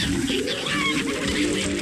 The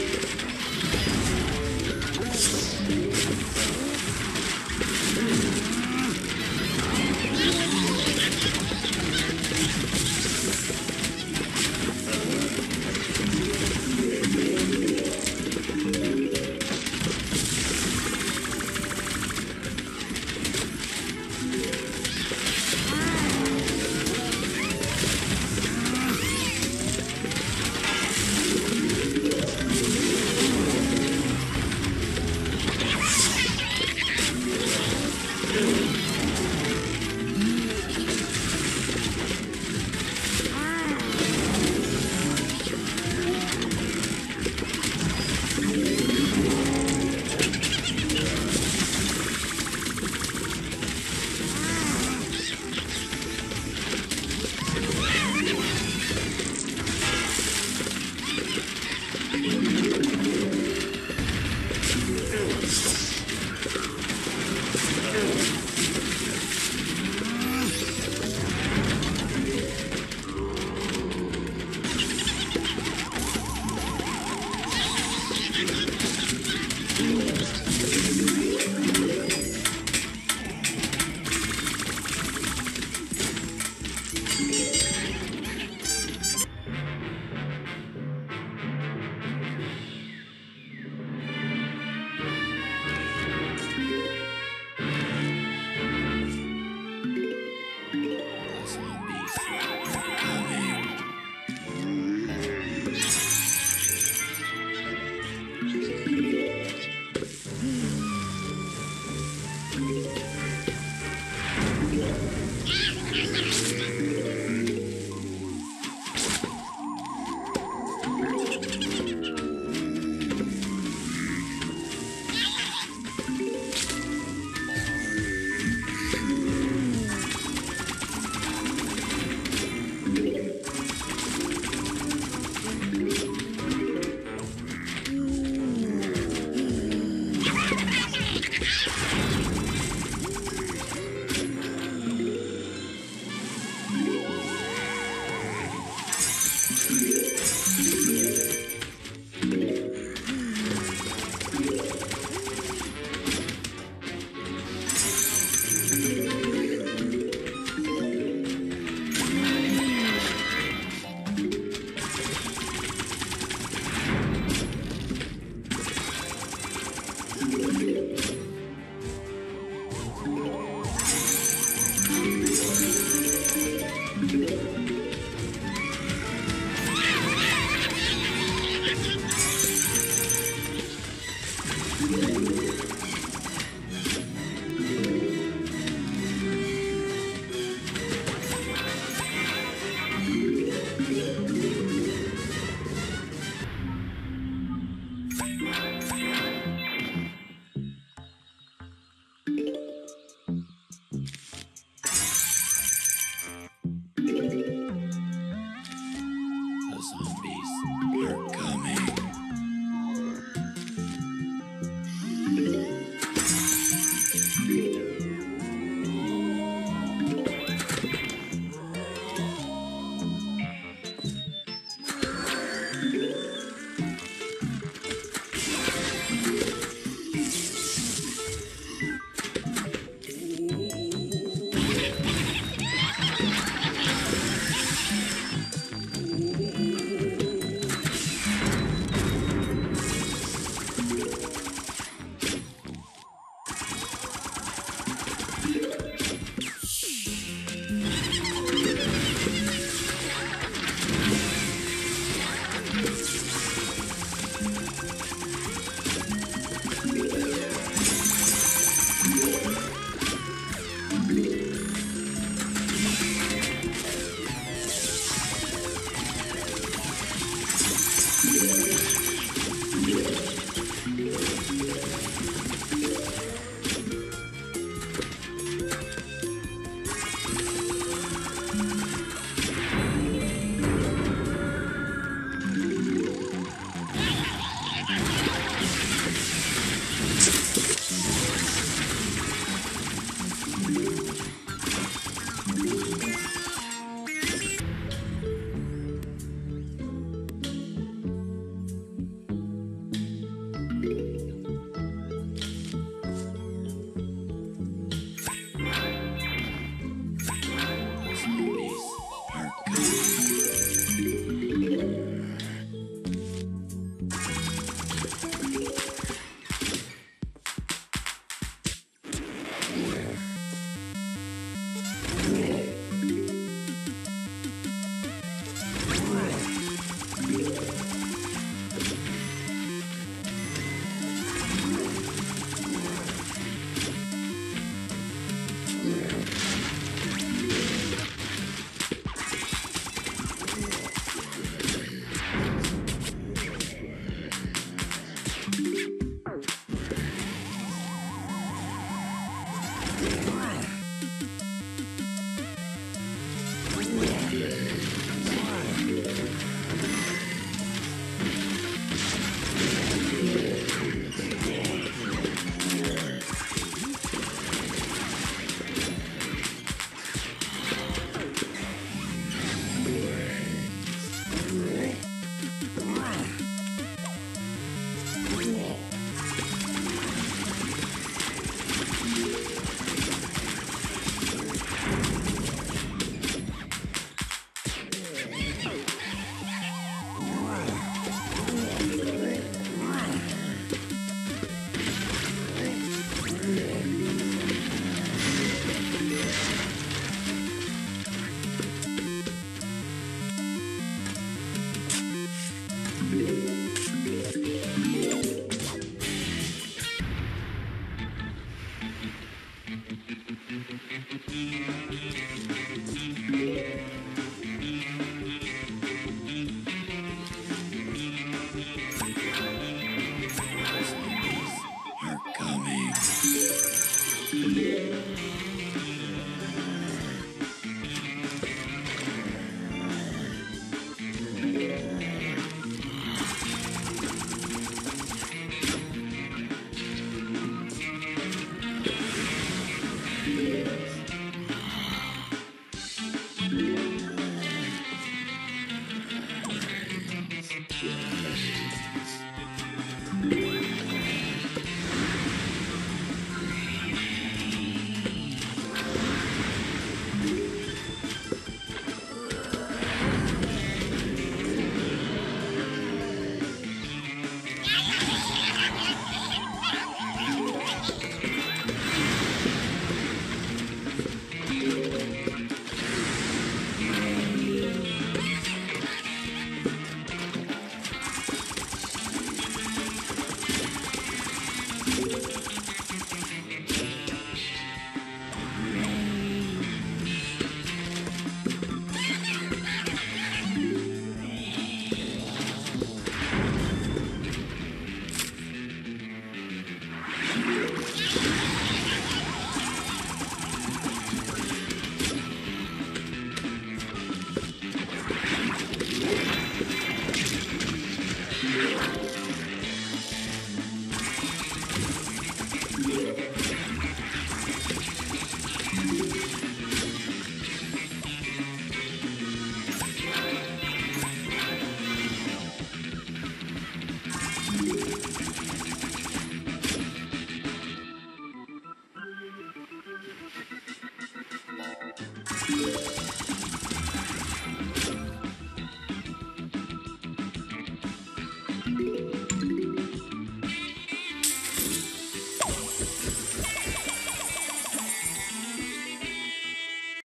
Zombies are coming.